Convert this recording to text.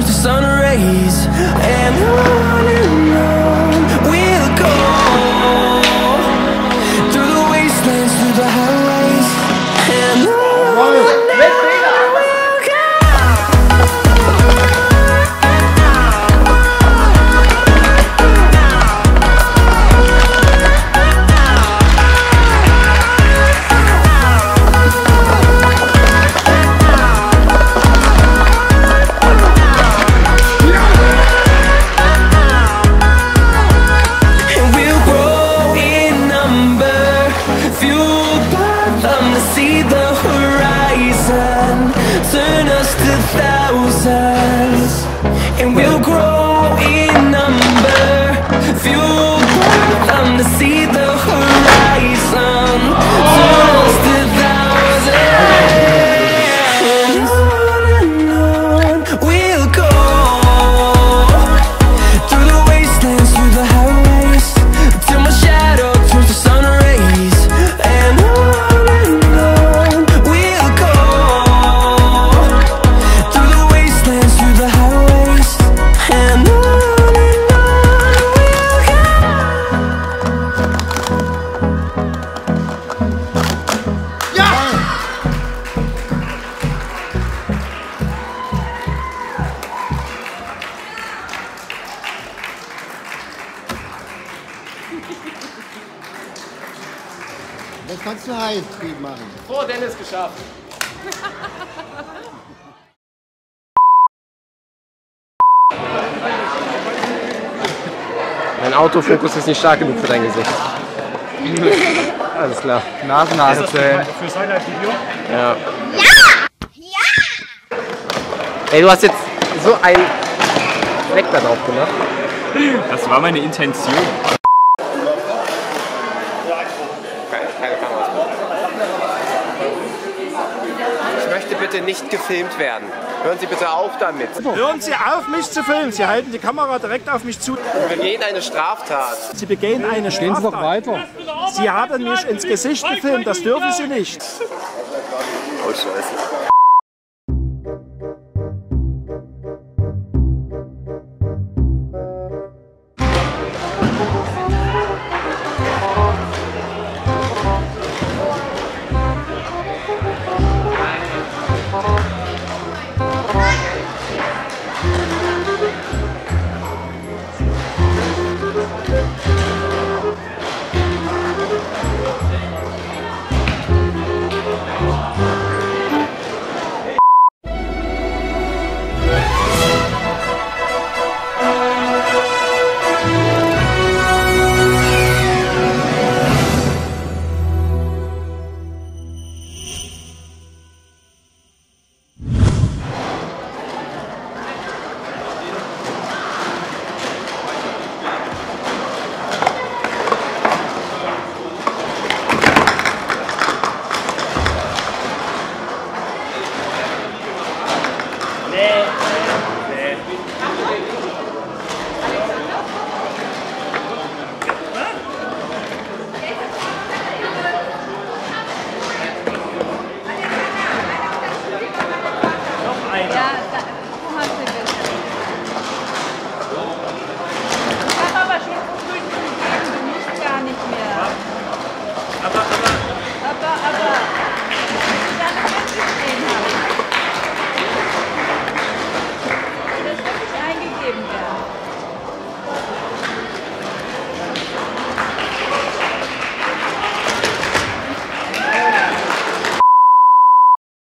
Turns sun rays. And on and on And we'll grow Das kannst du Highspeed machen. Vor Dennis geschafft. Mein Autofokus ist nicht stark genug für dein Gesicht. Alles klar. Nasenhaare zählen. Fürs Highlight-Video? Ja. Ey, du hast jetzt so einen Fleck da drauf gemacht. Das war meine Intention. Ich möchte bitte nicht gefilmt werden. Hören Sie bitte auf damit. Hören Sie auf, mich zu filmen. Sie halten die Kamera direkt auf mich zu. Wir begehen eine Straftat. Sie begehen eine Gehen Sie doch Straftat. weiter. Sie haben mich ins Gesicht gefilmt. Das dürfen Sie nicht. Oh, Scheiße.